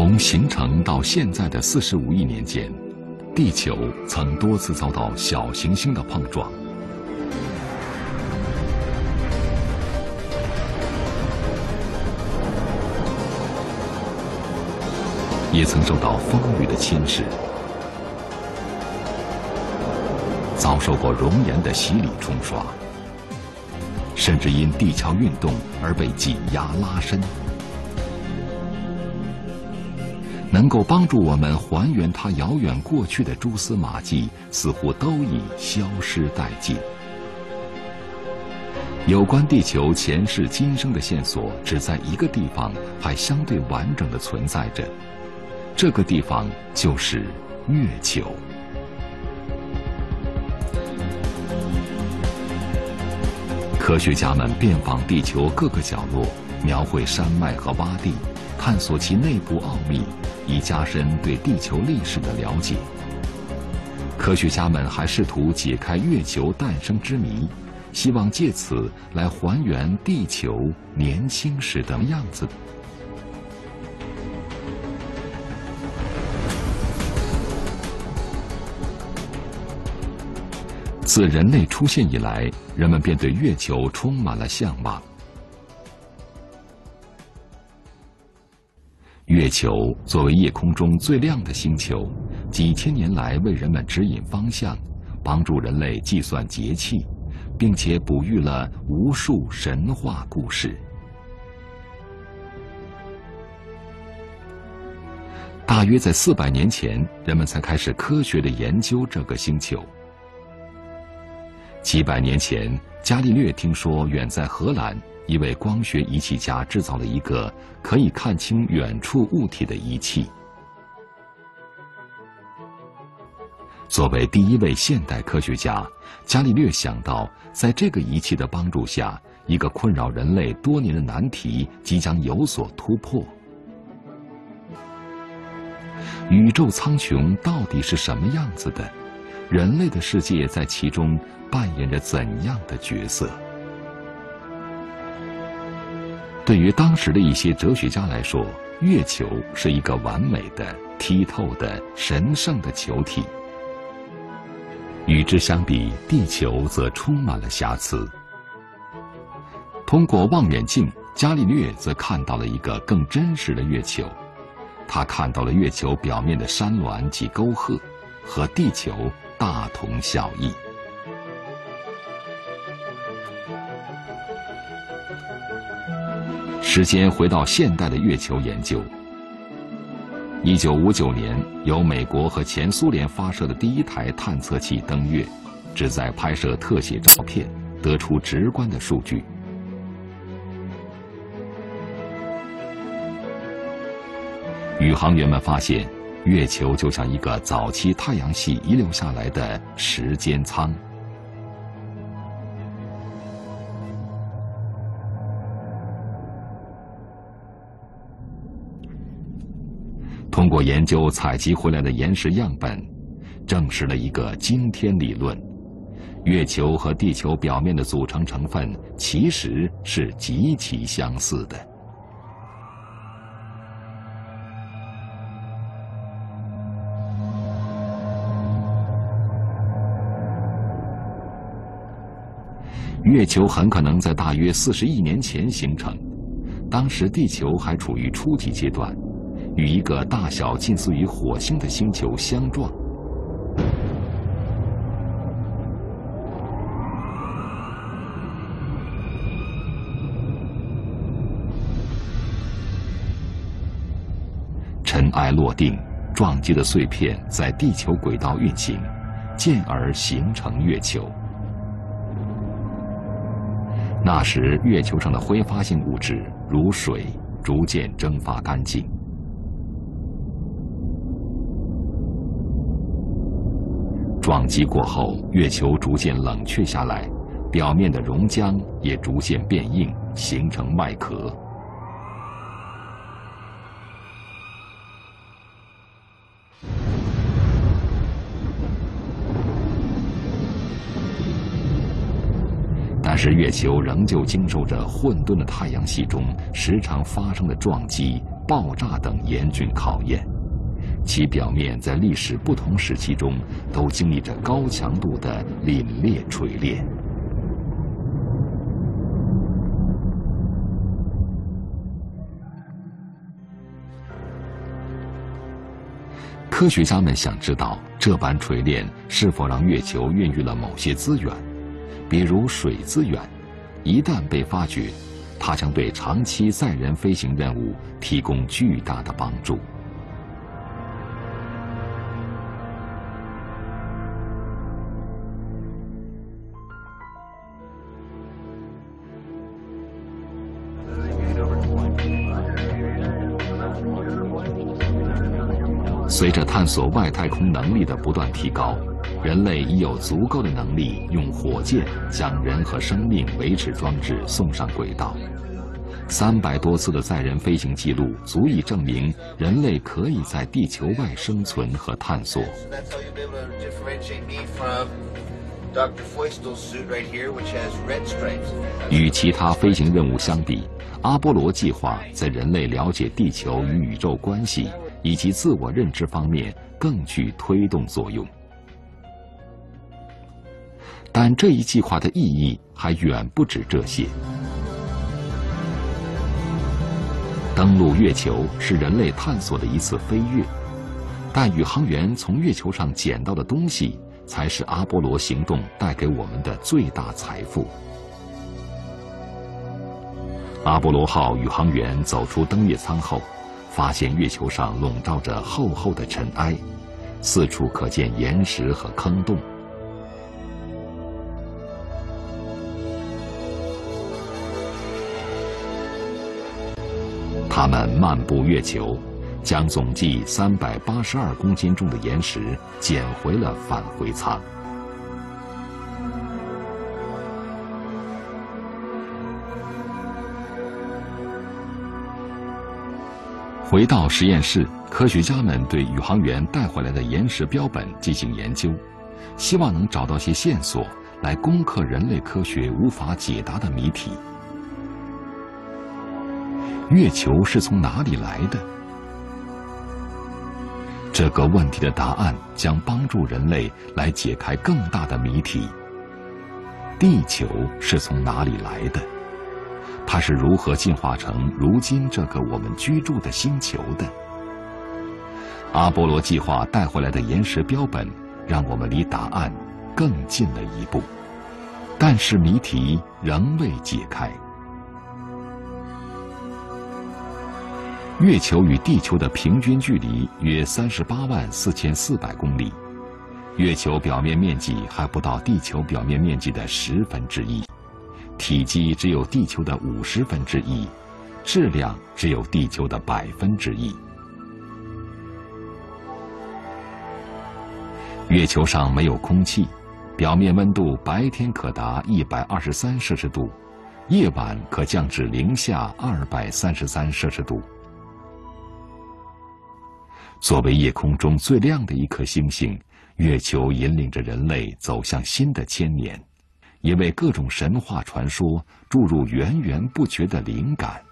从形成到现在的四十五亿年间，地球曾多次遭到小行星的碰撞，也曾受到风雨的侵蚀，遭受过熔岩的洗礼冲刷，甚至因地壳运动而被挤压拉伸。能够帮助我们还原它遥远过去的蛛丝马迹，似乎都已消失殆尽。有关地球前世今生的线索，只在一个地方还相对完整的存在着，这个地方就是月球。科学家们遍访地球各个角落，描绘山脉和洼地。探索其内部奥秘，以加深对地球历史的了解。科学家们还试图解开月球诞生之谜，希望借此来还原地球年轻时的样子。自人类出现以来，人们便对月球充满了向往。月球作为夜空中最亮的星球，几千年来为人们指引方向，帮助人类计算节气，并且哺育了无数神话故事。大约在四百年前，人们才开始科学的研究这个星球。几百年前，伽利略听说远在荷兰。一位光学仪器家制造了一个可以看清远处物体的仪器。作为第一位现代科学家，伽利略想到，在这个仪器的帮助下，一个困扰人类多年的难题即将有所突破：宇宙苍穹到底是什么样子的？人类的世界在其中扮演着怎样的角色？对于当时的一些哲学家来说，月球是一个完美的、剔透的、神圣的球体。与之相比，地球则充满了瑕疵。通过望远镜，伽利略则看到了一个更真实的月球。他看到了月球表面的山峦及沟壑，和地球大同小异。时间回到现代的月球研究。一九五九年，由美国和前苏联发射的第一台探测器登月，旨在拍摄特写照片，得出直观的数据。宇航员们发现，月球就像一个早期太阳系遗留下来的时间舱。通过研究采集回来的岩石样本，证实了一个惊天理论：月球和地球表面的组成成分其实是极其相似的。月球很可能在大约四十亿年前形成，当时地球还处于初级阶段。与一个大小近似于火星的星球相撞。尘埃落定，撞击的碎片在地球轨道运行，进而形成月球。那时，月球上的挥发性物质如水逐渐蒸发干净。撞击过后，月球逐渐冷却下来，表面的熔浆也逐渐变硬，形成外壳。但是，月球仍旧经受着混沌的太阳系中时常发生的撞击，爆炸等严峻考验，其表面在历史不同时期中都经历着高强度的凛冽锤炼。科学家们想知道，这般锤炼是否让月球孕育了某些资源，比如水资源。一旦被发掘，它将对长期载人飞行任务提供巨大的帮助。随着探索外太空能力的不断提高，人类已有足够的能力用火箭将人和生命维持装置送上轨道。三百多次的载人飞行记录足以证明人类可以在地球外生存和探索。与其他飞行任务相比，阿波罗计划在人类了解地球与宇宙关系。以及自我认知方面更具推动作用，但这一计划的意义还远不止这些。登陆月球是人类探索的一次飞跃，但宇航员从月球上捡到的东西，才是阿波罗行动带给我们的最大财富。阿波罗号宇航员走出登月舱后。发现月球上笼罩着厚厚的尘埃，四处可见岩石和坑洞。他们漫步月球，将总计三百八十二公斤重的岩石捡回了返回舱。回到实验室，科学家们对宇航员带回来的岩石标本进行研究，希望能找到些线索来攻克人类科学无法解答的谜题：月球是从哪里来的？这个问题的答案将帮助人类来解开更大的谜题：地球是从哪里来的？它是如何进化成如今这个我们居住的星球的？阿波罗计划带回来的岩石标本，让我们离答案更近了一步，但是谜题仍未解开。月球与地球的平均距离约三十八万四千四百公里，月球表面面积还不到地球表面面积的十分之一。体积只有地球的五十分之一，质量只有地球的百分之一。月球上没有空气，表面温度白天可达一百二十三摄氏度，夜晚可降至零下二百三十三摄氏度。作为夜空中最亮的一颗星星，月球引领着人类走向新的千年。也为各种神话传说注入源源不绝的灵感。